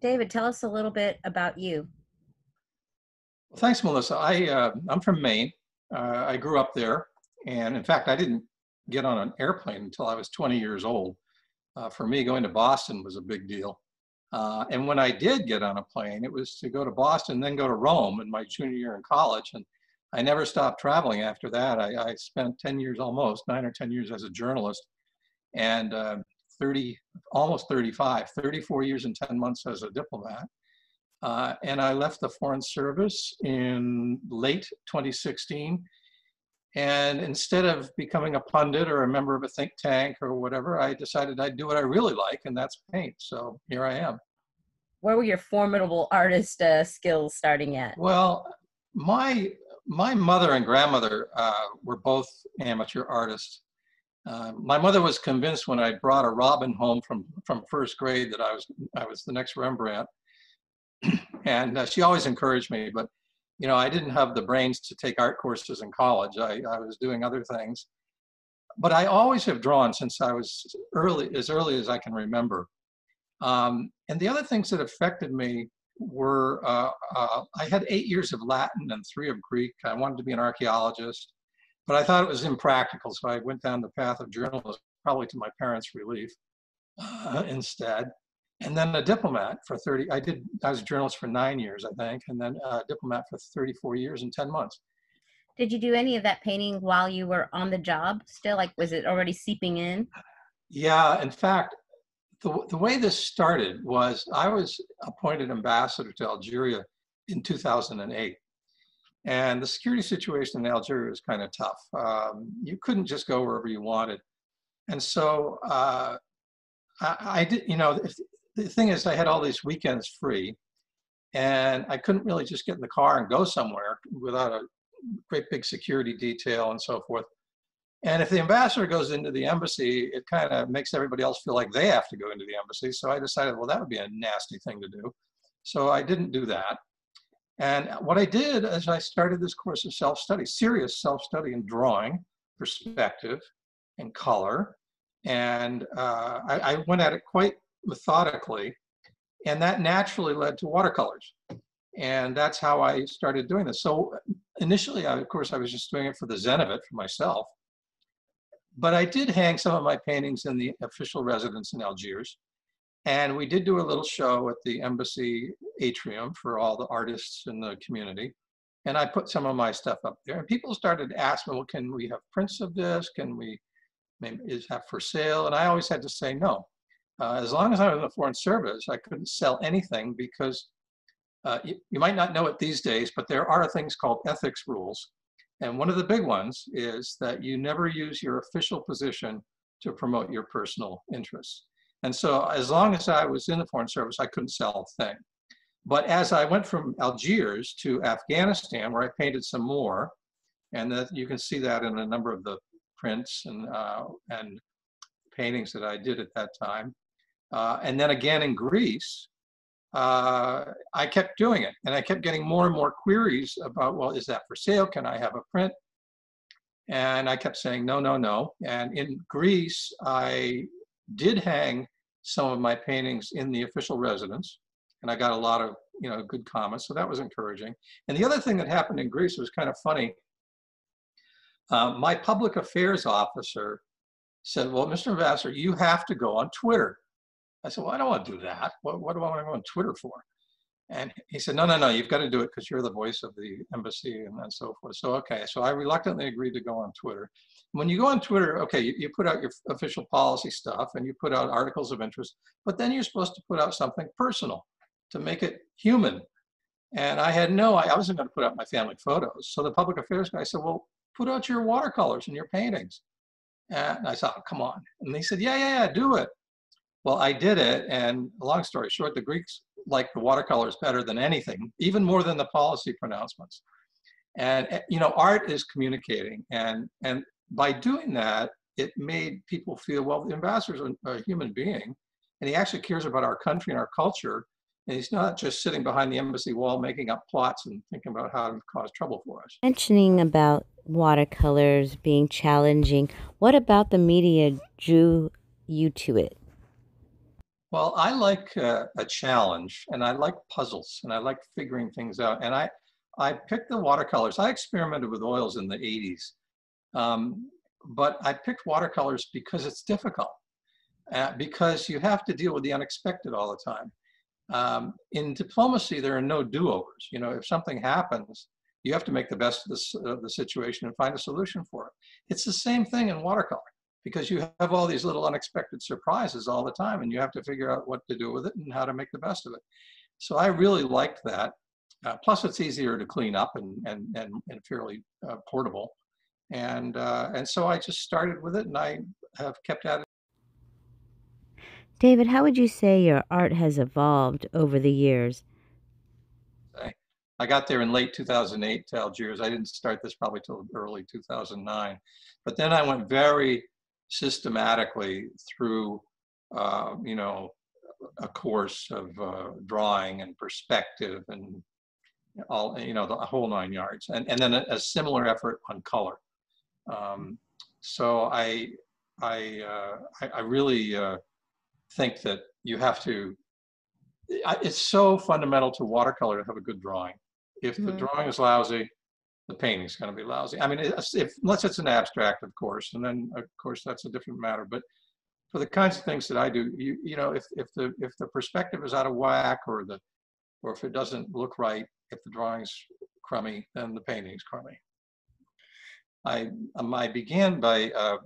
David, tell us a little bit about you. Well, thanks, Melissa. I, uh, I'm from Maine. Uh, I grew up there. And in fact, I didn't get on an airplane until I was 20 years old. Uh, for me, going to Boston was a big deal. Uh, and when I did get on a plane, it was to go to Boston, then go to Rome in my junior year in college. And I never stopped traveling after that. I, I spent 10 years almost, nine or 10 years as a journalist, and uh, 30, almost 35, 34 years and 10 months as a diplomat. Uh, and I left the Foreign Service in late 2016 and instead of becoming a pundit or a member of a think tank or whatever, I decided I'd do what I really like, and that's paint. So here I am. Where were your formidable artist uh, skills starting at? Well, my my mother and grandmother uh, were both amateur artists. Uh, my mother was convinced when I brought a robin home from from first grade that I was I was the next Rembrandt, and uh, she always encouraged me. But you know, I didn't have the brains to take art courses in college. I, I was doing other things. But I always have drawn since I was early, as early as I can remember. Um, and the other things that affected me were uh, uh, I had eight years of Latin and three of Greek. I wanted to be an archaeologist, but I thought it was impractical. So I went down the path of journalism, probably to my parents' relief uh, instead. And then a diplomat for 30 i did i was a journalist for nine years i think and then a diplomat for 34 years and 10 months. Did you do any of that painting while you were on the job still? Like was it already seeping in? Yeah in fact the, the way this started was i was appointed ambassador to algeria in 2008 and the security situation in algeria was kind of tough um, you couldn't just go wherever you wanted and so uh, I, I, did, you know, if, the thing is, I had all these weekends free, and I couldn't really just get in the car and go somewhere without a great big security detail and so forth. And if the ambassador goes into the embassy, it kind of makes everybody else feel like they have to go into the embassy. So I decided, well, that would be a nasty thing to do. So I didn't do that. And what I did is I started this course of self study, serious self study in drawing, perspective, and color. And uh, I, I, went at it quite methodically. And that naturally led to watercolors. And that's how I started doing this. So initially, I, of course, I was just doing it for the zen of it for myself. But I did hang some of my paintings in the official residence in Algiers. And we did do a little show at the embassy atrium for all the artists in the community. And I put some of my stuff up there. And people started asking, well, can we have prints of this? Can we maybe is that for sale? And I always had to say no. Uh, as long as I was in the Foreign Service, I couldn't sell anything because uh, you, you, might not know it these days, but there are things called ethics rules. And one of the big ones is that you never use your official position to promote your personal interests. And so as long as I was in the Foreign Service, I couldn't sell a thing. But as I went from Algiers to Afghanistan, where I painted some more, and that you can see that in a number of the prints and, uh, and paintings that I did at that time, uh, and then again in Greece, uh, I kept doing it. And I kept getting more and more queries about, well, is that for sale? Can I have a print? And I kept saying, no, no, no. And in Greece, I did hang some of my paintings in the official residence. And I got a lot of, you know, good comments. So that was encouraging. And the other thing that happened in Greece was kind of funny. Uh, my public affairs officer said, well, Mr. Ambassador, you have to go on Twitter. I said, well, I don't want to do that. What, what do I want to go on Twitter for? And he said, no, no, no, you've got to do it because you're the voice of the embassy and, and so forth. So, okay. So I reluctantly agreed to go on Twitter. When you go on Twitter, okay, you, you put out your official policy stuff and you put out articles of interest, but then you're supposed to put out something personal to make it human. And I had no, I, wasn't going to put out my family photos. So the public affairs guy said, well, put out your watercolors and your paintings. And I said, oh, come on. And he said, yeah, yeah, yeah, do it. Well, I did it, and long story short, the Greeks like the watercolors better than anything, even more than the policy pronouncements. And eh, you know, art is communicating, and and by doing that, it made people feel well. The ambassador is a, a human being, and he actually cares about our country and our culture. And he's not just sitting behind the embassy wall making up plots and thinking about how to cause trouble for us. Mentioning about watercolors being challenging, what about the media drew you to it? Well, I like uh, a challenge and I like puzzles and I like figuring things out. And I, I picked the watercolors. I experimented with oils in the 80s, um, but I picked watercolors because it's difficult, uh, because you have to deal with the unexpected all the time. Um, in diplomacy, there are no do-overs. You know, if something happens, you have to make the best of the, the situation and find a solution for it. It's the same thing in watercolor because you have all these little unexpected surprises all the time and you have to figure out what to do with it and how to make the best of it. So I really liked that. Uh, plus it's easier to clean up and, and, and, and fairly uh, portable. And, uh, and so I just started with it and I have kept at it. David, how would you say your art has evolved over the years? I got there in late 2008 to Algiers. I didn't start this probably till early 2009. But then I went very systematically through, uh, you know, a course of uh, drawing and perspective and all, you know, the whole nine yards. And, and then a, a similar effort on color. Um, so I, I, uh, I, I, really uh, think that you have to, it's so fundamental to watercolor to have a good drawing. If the mm-hmm. drawing is lousy, the painting's going to be lousy. I mean, if, unless it's an abstract, of course, and then of course that's a different matter. But for the kinds of things that I do, you you know, if if the if the perspective is out of whack or the or if it doesn't look right, if the drawing's crummy, then the painting's crummy. I um, I began by uh,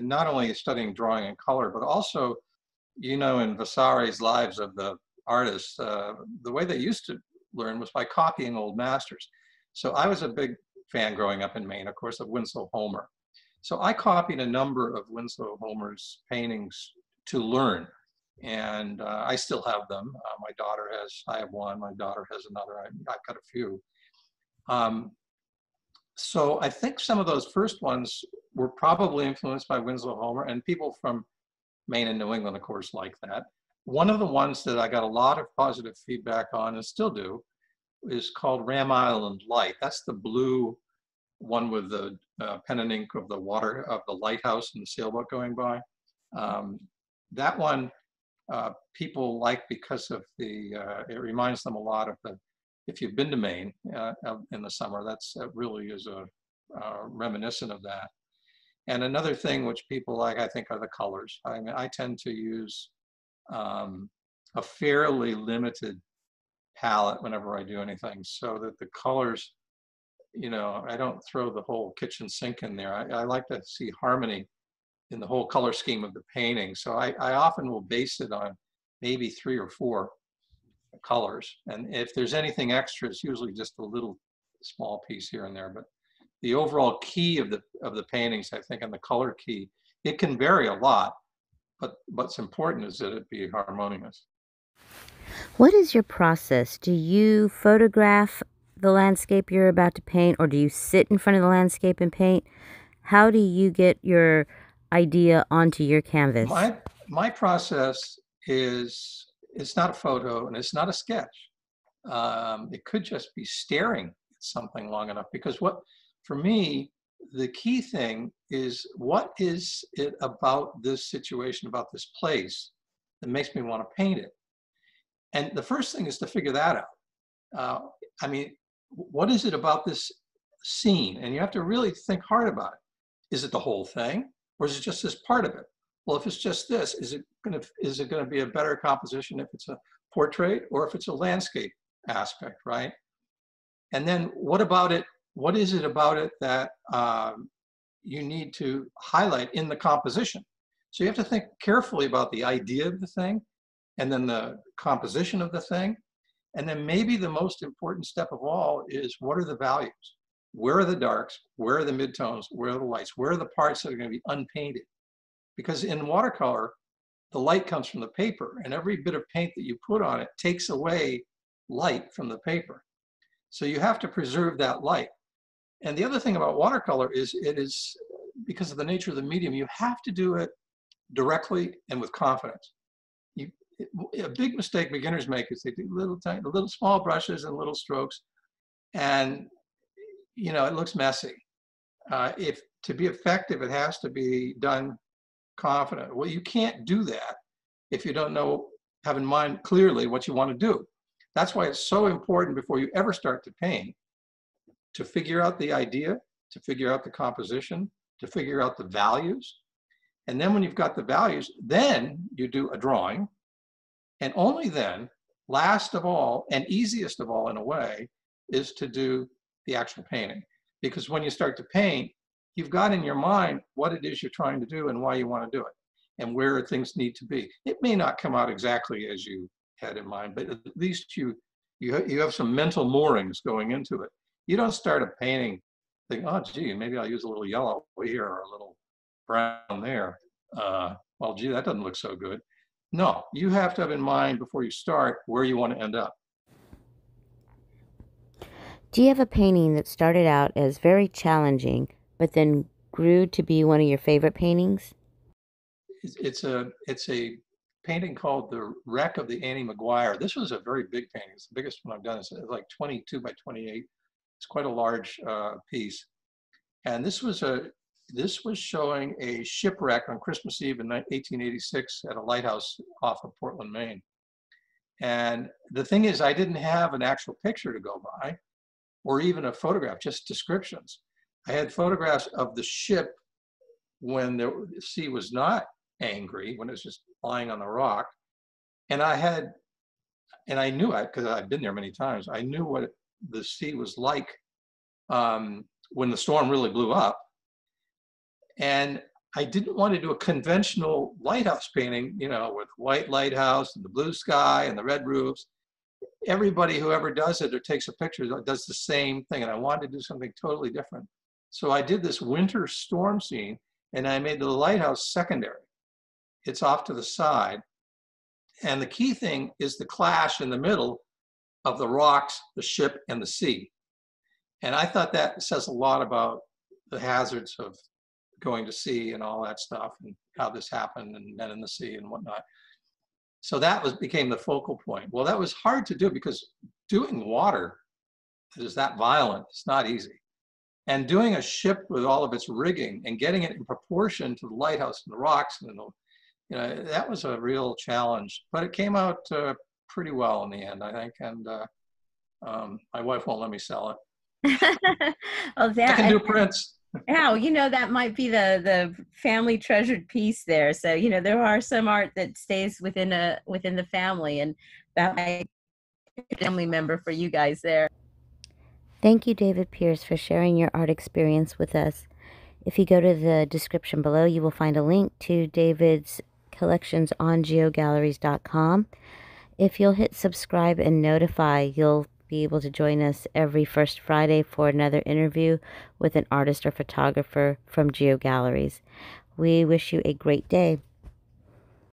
not only studying drawing and color, but also, you know, in Vasari's Lives of the Artists, uh, the way they used to learn was by copying old masters. So I was a big fan growing up in Maine, of course, of Winslow Homer. So I copied a number of Winslow Homer's paintings to learn. And uh, I still have them. Uh, my daughter has, I have one, my daughter has another, I, have got a few. Um, so I think some of those first ones were probably influenced by Winslow Homer, and people from Maine and New England, of course, like that. One of the ones that I got a lot of positive feedback on and still do is called Ram Island Light. That's the blue one with the uh, pen and ink of the water of the lighthouse and the sailboat going by. Um, that one uh, people like because of the, uh, it reminds them a lot of the, if you've been to Maine uh, in the summer, that's that really is a uh, reminiscent of that. And another thing which people like, I think, are the colors. I mean, I tend to use um, a fairly limited palette whenever I do anything so that the colors, you know, I don't throw the whole kitchen sink in there. I, I like to see harmony in the whole color scheme of the painting. So I, I often will base it on maybe three or four colors. And if there's anything extra, it's usually just a little small piece here and there. But the overall key of the of the paintings, I think, and the color key, it can vary a lot. But what's important is that it be harmonious. What is your process? Do you photograph the landscape you're about to paint, or do you sit in front of the landscape and paint? How do you get your idea onto your canvas? My my process is it's not a photo and it's not a sketch. Um, it could just be staring at something long enough because what for me the key thing is what is it about this situation about this place that makes me want to paint it and the first thing is to figure that out. Uh, I mean, what is it about this scene? And you have to really think hard about it. Is it the whole thing, or is it just this part of it? Well, if it's just this, is it going to is it going to be a better composition if it's a portrait or if it's a landscape aspect, right? And then what about it? What is it about it that um, you need to highlight in the composition? So you have to think carefully about the idea of the thing and then the composition of the thing. And then maybe the most important step of all is what are the values? Where are the darks? Where are the midtones? Where are the lights? Where are the parts that are going to be unpainted? Because in watercolor, the light comes from the paper, and every bit of paint that you put on it takes away light from the paper. So you have to preserve that light. And the other thing about watercolor is it is, because of the nature of the medium, you have to do it directly and with confidence a big mistake beginners make is they do little tiny, little small brushes and little strokes, and you know it looks messy. Uh, if to be effective, it has to be done confident. Well, you can't do that if you don't know have in mind clearly what you want to do. That's why it's so important before you ever start to paint to figure out the idea, to figure out the composition, to figure out the values. And then when you've got the values, then you do a drawing. And only then, last of all, and easiest of all in a way, is to do the actual painting. Because when you start to paint, you've got in your mind what it is you're trying to do and why you want to do it and where things need to be. It may not come out exactly as you had in mind, but at least you you you have some mental moorings going into it. You don't start a painting think, oh, gee, maybe I'll use a little yellow here or a little brown there. Uh, well, gee, that doesn't look so good. No, you have to have in mind before you start where you want to end up. Do you have a painting that started out as very challenging, but then grew to be one of your favorite paintings? It's, it's a it's a painting called the Wreck of the Annie Maguire." This was a very big painting. It's the biggest one I've done. It's like 22 by 28. It's quite a large uh, piece. And this was a this was showing a shipwreck on Christmas Eve in 1886 at a lighthouse off of Portland, Maine. And the thing is, I didn't have an actual picture to go by or even a photograph, just descriptions. I had photographs of the ship when the sea was not angry, when it was just lying on the rock. And I had, and I knew it because I've been there many times, I knew what the sea was like um, when the storm really blew up. And I didn't want to do a conventional lighthouse painting, you know, with white lighthouse and the blue sky and the red roofs. Everybody who ever does it or takes a picture does the same thing. And I wanted to do something totally different. So I did this winter storm scene and I made the lighthouse secondary. It's off to the side. And the key thing is the clash in the middle of the rocks, the ship, and the sea. And I thought that says a lot about the hazards of going to sea and all that stuff and how this happened and men in the sea and whatnot. So that was became the focal point. Well, that was hard to do because doing water that is that violent, it's not easy. And doing a ship with all of its rigging and getting it in proportion to the lighthouse and the rocks and the, you know, that was a real challenge. But it came out uh, pretty well in the end, I think. And uh, um, my wife won't let me sell it. well, that, I can do prints. Yeah, you know that might be the the family treasured piece there. So you know there are some art that stays within a within the family, and that might family member for you guys there. Thank you, David Pearce, for sharing your art experience with us. If you go to the description below, you will find a link to David's collections on geogalleries.com. If you'll hit subscribe and notify, you'll be able to join us every first Friday for another interview with an artist or photographer from Geo Galleries. We wish you a great day.